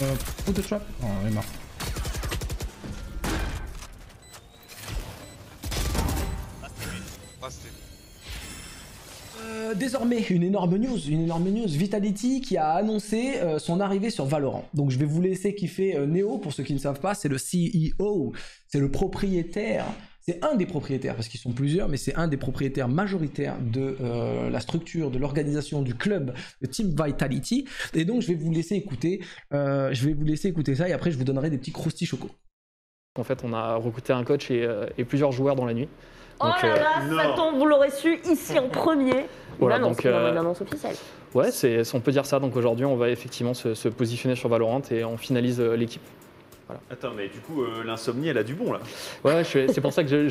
Euh, put the trap Oh, il est mort. Euh, désormais, une énorme news, une énorme news. Vitality qui a annoncé euh, son arrivée sur Valorant. Donc je vais vous laisser kiffer euh, Neo, pour ceux qui ne savent pas, c'est le CEO, c'est le propriétaire, c'est un des propriétaires, parce qu'ils sont plusieurs, mais c'est un des propriétaires majoritaires de la structure, de l'organisation du club, de Team Vitality. Et donc je vais vous laisser écouter, je vais vous laisser écouter ça, et après je vous donnerai des petits croustilles choco. En fait, on a recruté un coach et, et plusieurs joueurs dans la nuit. Oh là là, ça tombe, vous l'aurez su ici en premier. Voilà, une annonce, donc, euh, une annonce officielle. Ouais, c'est, on peut dire ça. Donc aujourd'hui, on va effectivement se, se positionner sur Valorant et on finalise euh, Attends, mais du coup, euh, l'insomnie, elle a du bon là. Ouais, je fais- c'est pour ça que je,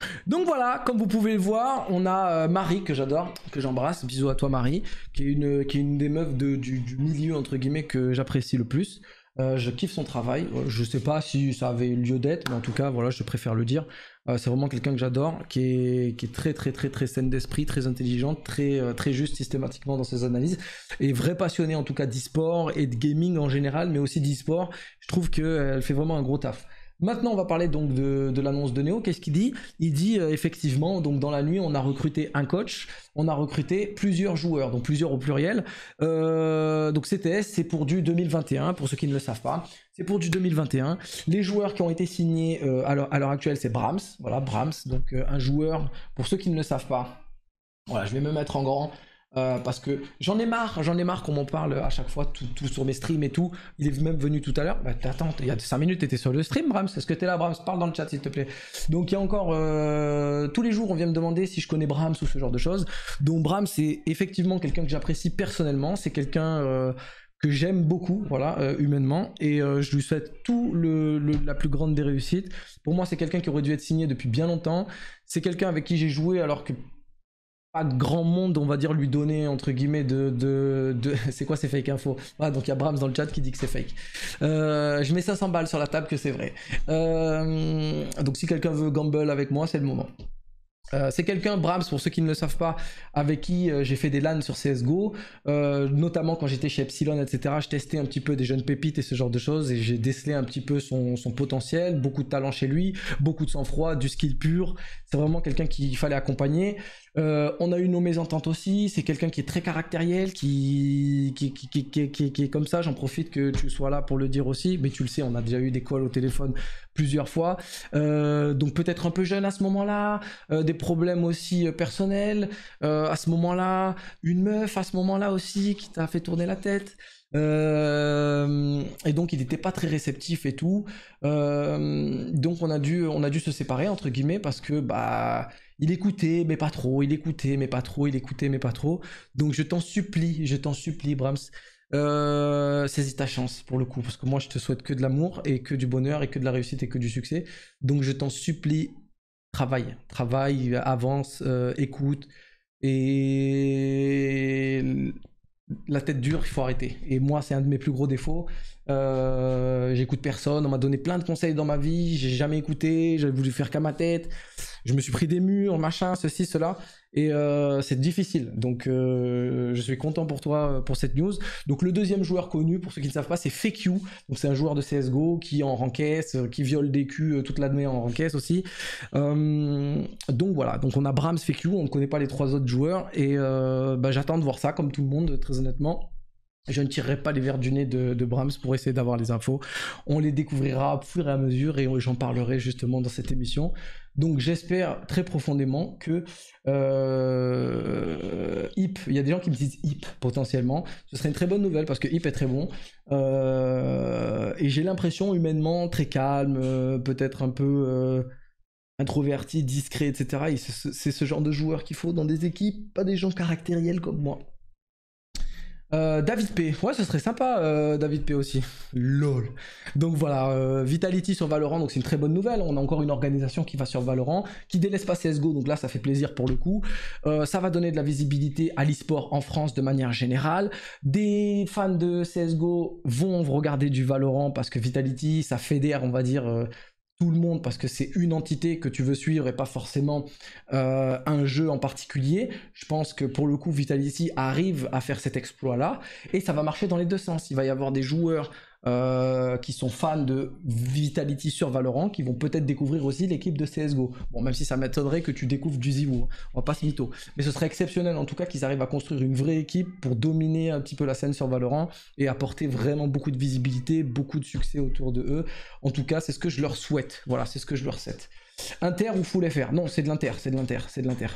Donc voilà, comme vous pouvez le voir, on a euh, Marie que j'adore, que j'embrasse. Bisous à toi Marie, qui est une, qui est une des meufs de- du, du milieu entre guillemets que j'apprécie le plus. Euh, je kiffe son travail. Je sais pas si ça avait lieu d'être, mais en tout cas, voilà, je préfère le dire. Euh, c'est vraiment quelqu'un que j'adore, qui est, qui est très très très très saine d'esprit, très intelligente, très euh, très juste systématiquement dans ses analyses, et vrai passionné en tout cas d'e-sport et de gaming en général, mais aussi d'e-sport. Je trouve qu'elle fait vraiment un gros taf. Maintenant, on va parler donc de, l'annonce de Neo. Qu'est-ce qu'il dit? Il dit euh, effectivement, donc dans la nuit, on a recruté un coach, on a recruté plusieurs joueurs, donc plusieurs au pluriel. Euh, donc CTS, c'est pour du 2021, pour ceux qui ne le savent pas. C'est pour du 2021. Les joueurs qui ont été signés euh, à l'heure actuelle, c'est Brahms. Voilà, Brahms, donc un joueur, pour ceux qui ne le savent pas. Voilà, je vais me mettre en grand. Euh, parce que j'en ai marre, j'en ai marre qu'on m'en parle à chaque fois, tout, sur mes streams et tout. Il est même venu tout à l'heure. Bah, attends, il y a 5 minutes, t'étais sur le stream, Brahms. Est-ce que t'es là, Brahms? Parle dans le chat, s'il te plaît. Donc, il y a encore. euh, tous les jours, on vient me demander si je connais Brahms ou ce genre de choses. Donc, Brahms, c'est effectivement quelqu'un que j'apprécie personnellement. C'est quelqu'un. euh, que j'aime beaucoup, voilà, humainement, et je lui souhaite tout le- la plus grande des réussites. Pour moi, c'est quelqu'un qui aurait dû être signé depuis bien longtemps. C'est quelqu'un avec qui j'ai joué alors que pas grand monde, on va dire, lui donner, entre guillemets, de... de, de- c'est quoi ces fake infos? Ah, donc il y a Brahms dans le chat qui dit que c'est fake. Euh, je mets 500 balles sur la table que c'est vrai. Euh, donc si quelqu'un veut gamble avec moi, c'est le moment. Euh, c'est quelqu'un, Brahms, pour ceux qui ne le savent pas, avec qui euh, j'ai fait des LAN sur CSGO, euh, notamment quand j'étais chez Epsilon, etc. Je testais un petit peu des jeunes pépites et ce genre de choses, et j'ai décelé un petit peu son, son potentiel, beaucoup de talent chez lui, beaucoup de sang-froid, du skill pur. C'est vraiment quelqu'un qu'il fallait accompagner. On a eu nos mésententes aussi. C'est quelqu'un qui est très caractériel, qui, qui, qui, qui, qui- est comme ça. J'en profite que tu sois là pour le dire aussi. Mais tu le sais, on a déjà eu des calls au téléphone plusieurs fois. Donc peut-être un peu jeune à ce moment-là. Problèmes aussi euh, personnels euh, à ce moment-là. Une meuf à ce moment-là aussi qui t'a fait tourner la tête. Euh, et donc il n'était pas très réceptif et tout. Donc on a dû, on a dû se séparer entre guillemets parce que bah il écoutait mais pas trop, il écoutait mais pas trop, il écoutait mais pas trop. Donc je t'en supplie, je t'en supplie Brahms, saisis ta chance pour le coup parce que moi je te souhaite que de l'amour et que du bonheur et que de la réussite et que du succès. Donc je t'en supplie, travaille, travaille, avance, euh, écoute et la tête dure, il faut arrêter. Et moi, c'est un de mes plus gros défauts. Euh, J'écoute personne. On m'a donné plein de conseils dans ma vie. J'ai jamais écouté. J'ai voulu faire qu'à ma tête. Je me suis pris des murs, machin, ceci, cela. Et euh, c'est difficile. Donc, euh, je suis content pour toi euh, pour cette news. Donc, le deuxième joueur connu, pour ceux qui ne savent pas, c'est You. Donc, c'est un joueur de CSGO qui en rencaisse, euh, qui viole des culs euh, toute l'année en rencaisse aussi. Euh, donc, voilà. Donc, on a Brahms, You. On ne connaît pas les trois autres joueurs. Et bah, j'attends de voir ça, comme tout le monde, très honnêtement. Je ne tirerai pas les verres du nez de, Brahms pour essayer d'avoir les infos. On les découvrira au fur et à mesure et j'en parlerai justement dans cette émission. Donc j'espère très profondément que euh, Hip, il y a des gens qui me disent Hip potentiellement, ce serait une très bonne nouvelle parce que Hip est très bon. Euh, et j'ai l'impression humainement très calme, euh, peut-être un peu euh, introverti, discret, etc. Et c'est c'est ce genre de joueur qu'il faut dans des équipes, pas des gens caractériels comme moi. Euh, David P. Ouais, ce serait sympa, euh, David P aussi. LOL. Donc voilà, euh, Vitality sur Valorant, donc c'est une très bonne nouvelle. On a encore une organisation qui va sur Valorant, qui délaisse pas CSGO, donc là ça fait plaisir pour le coup. Ça va donner de la visibilité à l'e-sport en France de manière générale. Des fans de CSGO vont regarder du Valorant parce que Vitality, ça fédère, on va dire, tout le monde parce que c'est une entité que tu veux suivre et pas forcément euh, un jeu en particulier. Je pense que pour le coup, Vitality arrive à faire cet exploit-là et ça va marcher dans les deux sens. Il va y avoir des joueurs euh, qui sont fans de Vitality sur Valorant, qui vont peut-être découvrir aussi l'équipe de CSGO. Bon, même si ça m'étonnerait que tu découvres du Zivou, hein. on va pas se mytho. Mais ce serait exceptionnel en tout cas qu'ils arrivent à construire une vraie équipe pour dominer un petit peu la scène sur Valorant et apporter vraiment beaucoup de visibilité, beaucoup de succès autour de eux. En tout cas, c'est ce que je leur souhaite. Voilà, c'est ce que je leur souhaite. Inter ou Full FR Non, c'est de l'Inter, c'est de l'Inter, c'est de l'Inter.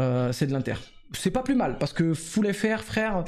Euh, c'est de l'Inter. C'est pas plus mal parce que Full FR, frère,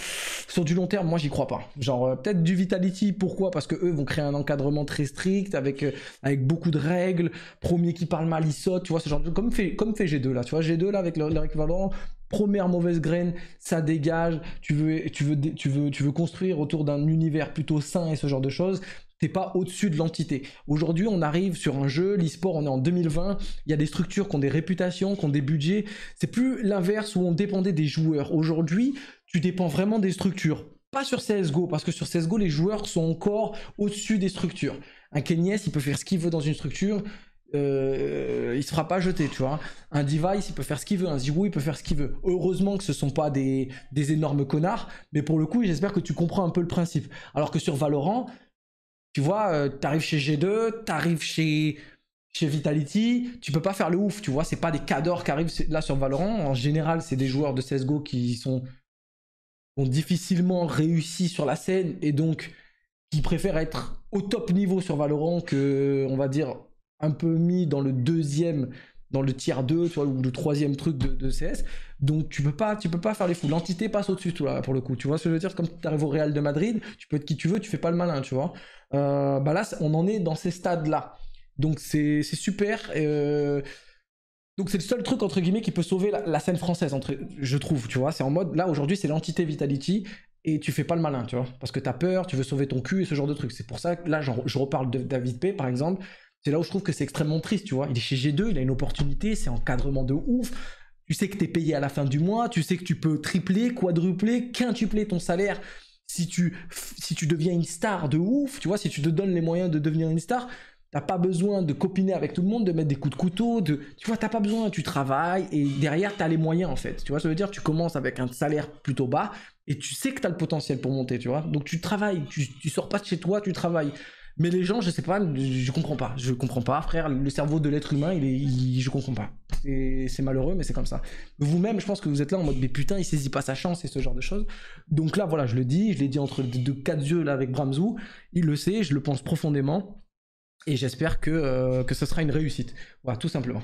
sur du long terme, moi j'y crois pas. Genre euh, peut-être du Vitality, pourquoi? Parce que eux vont créer un encadrement très strict avec euh, avec beaucoup de règles. Premier qui parle mal, il saute, tu vois ce genre de comme fait comme fait G2 là, tu vois G2 là avec leur, leur équivalent. Première mauvaise graine, ça dégage. Tu veux, tu veux construire autour d'un univers plutôt sain et ce genre de choses t'es pas au-dessus de l'entité. Aujourd'hui, on arrive sur un jeu, l'e-sport, on est en 2020, il y a des structures qui ont des réputations, qui ont des budgets. C'est plus l'inverse où on dépendait des joueurs. Aujourd'hui, tu dépends vraiment des structures. Pas sur CSGO, parce que sur CSGO, les joueurs sont encore au-dessus des structures. Un Kenyes, il peut faire ce qu'il veut dans une structure, euh, il se fera pas jeter, tu vois. Un device, il peut faire ce qu'il veut, un Zero, il peut faire ce qu'il veut. Heureusement que ce sont pas des, des énormes connards, mais pour le coup, j'espère que tu comprends un peu le principe. Alors que sur Valorant, tu vois, euh, t'arrives chez G2, t'arrives chez chez Vitality, tu peux pas faire le ouf, tu vois, c'est pas des cadors qui arrivent là sur Valorant. En général, c'est des joueurs de CSGO qui sont ont difficilement réussi sur la scène et donc qui préfèrent être au top niveau sur Valorant que, on va dire, un peu mis dans le deuxième, dans le tiers 2, tu ou le troisième truc de, CS. Donc tu peux pas, tu peux pas faire les fous. L'entité passe au-dessus, pour le coup. Tu vois ce que je veux dire? Comme tu arrives au Real de Madrid, tu peux être qui tu veux, tu fais pas le malin, tu vois. Euh, bah là, on en est dans ces stades-là. Donc c'est super. Euh, donc c'est le seul truc entre guillemets qui peut sauver la, scène française, entre, je trouve, tu vois. C'est en mode là aujourd'hui c'est l'entité Vitality et tu fais pas le malin, tu vois, parce que t'as peur, tu veux sauver ton cul et ce genre de truc. C'est pour ça que là je reparle de David P par exemple. C'est là où je trouve que c'est extrêmement triste, tu vois. Il est chez G2, il a une opportunité, c'est encadrement de ouf. Tu sais que t'es payé à la fin du mois, tu sais que tu peux tripler, quadrupler, quintupler ton salaire si tu, si tu deviens une star de ouf, tu vois, si tu te donnes les moyens de devenir une star, t'as pas besoin de copiner avec tout le monde, de mettre des coups de couteau, de, tu vois, t'as pas besoin, tu travailles et derrière t'as les moyens en fait. Tu vois, ça veut dire? Tu commences avec un salaire plutôt bas et tu sais que t'as le potentiel pour monter, tu vois. Donc tu travailles, tu, tu sors pas de chez toi, tu travailles. Mais les gens, je sais pas, je, comprends pas. Je comprends pas, frère. Le cerveau de l'être humain, il est, je comprends pas. C'est malheureux, mais c'est comme ça. Vous-même, je pense que vous êtes là en mode, mais putain, il saisit pas sa chance et ce genre de choses. Donc là, voilà, je le dis, je l'ai dit entre deux quatre yeux avec Bramzou. Il le sait, je le pense profondément. Et j'espère que, euh, que ce sera une réussite. Voilà, tout simplement.